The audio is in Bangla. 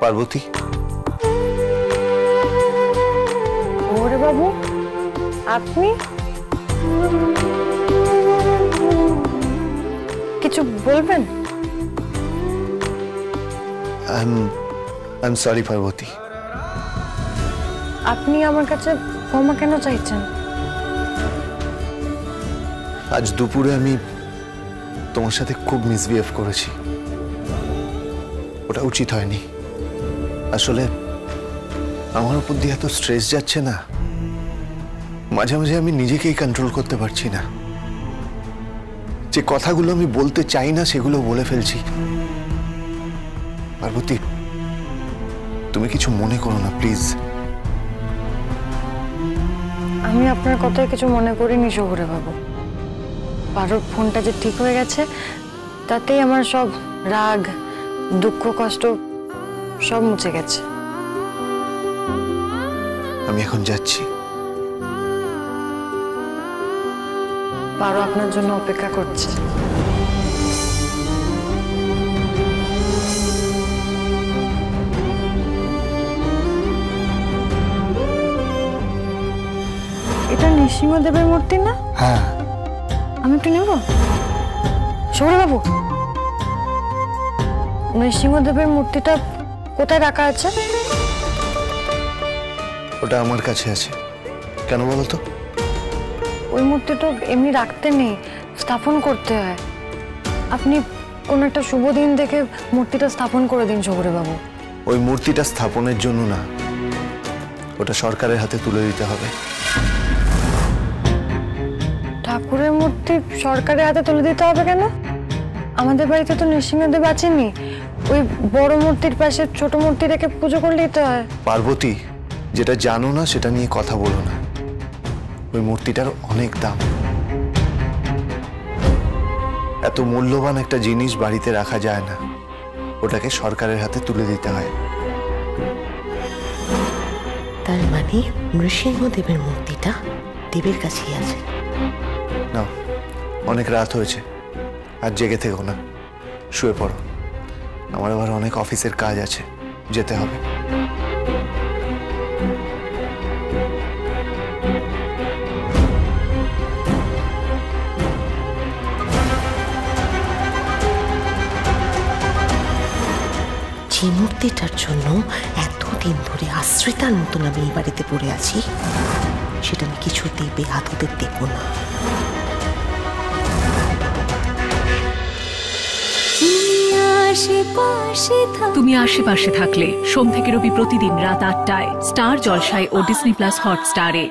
পার্বতী? ওরে বাবু আপনি? কিছু বলবেন? I am sorry Parvati. আপনি আমার কাছে ক্ষমা কেন চাইছেন? আজ দুপুরে আমি তোমার সাথে খুব মিসবিহেভ করেছি। ওটা উচিত হয়নি। আসলে আমার উপর দিয়ে এত স্ট্রেস যাচ্ছে না। মাঝে মাঝে আমি নিজেকেই কন্ট্রোল করতে পারছি না। যে কথাগুলো আমি বলতে চাই না, সেগুলো বলে ফেলছি। পার্বতী, তুমি কিছু মনে করো না প্লিজ আমি আপনার কথায় কিছু মনে করিনি, শহুরে বাবু। পারোর ফোনটা যে ঠিক হয়ে গেছে তাতেই আমার সব রাগ দুঃখ কষ্ট সব মুছে গেছে। আমি এখন যাচ্ছি। পারো আপনার জন্য অপেক্ষা করছে। এটা নৃসিংহদেবের মূর্তি না? হ্যাঁ। আমি একটু নেব? সৌরবাবু নৃসিংহদেবের মূর্তিটা কোথায় রাখা আছে? ওটা আমার কাছে আছে। কেন বলো তো? ওই মূর্তিটা এমনি রাখতে নেই স্থাপন করতে হয়। আপনি কোনো একটা শুভ দিন দেখে মূর্তিটা স্থাপন করে দিন বাবু ওই মূর্তিটা স্থাপনের জন্য না ওটা সরকারের হাতে তুলে দিতে হবে। ঠাকুরের মূর্তি সরকারের হাতে তুলে দিতে হবে কেন? আমাদের বাড়িতে তো নৃসিংহদেব আছেনই। ওই বড় মূর্তির পাশে ছোট মূর্তি রেখে পুজো করলেই তো হয়। পার্বতী যেটা জানো না সেটা নিয়ে কথা বলো না। ওই মূর্তিটার অনেক দাম। এত মূল্যবান একটা জিনিস বাড়িতে রাখা যায় না। ওটাকে সরকারের হাতে তুলে দিতে হয়। তার মানে নৃসিংহদেবের মূর্তিটা দেবের কাছেই আছে। অনেক রাত হয়েছে। আর জেগে থেকো না। শুয়ে পড়ো। আমার আবার অনেক অফিসের কাজ আছে। যেতে হবে। যে মূর্তিটার জন্য এতদিন ধরে আশ্রিতার মতন আমি এই বাড়িতে পড়ে আছি, সেটা আমি কিছুতেই বেহাত হতে দেব না। তুমি আশেপাশে থাকলে, সোম থেকে রবি প্রতিদিন রাত আটটায়, স্টার জলসায় ও ডিসনি প্লাস হটস্টারে।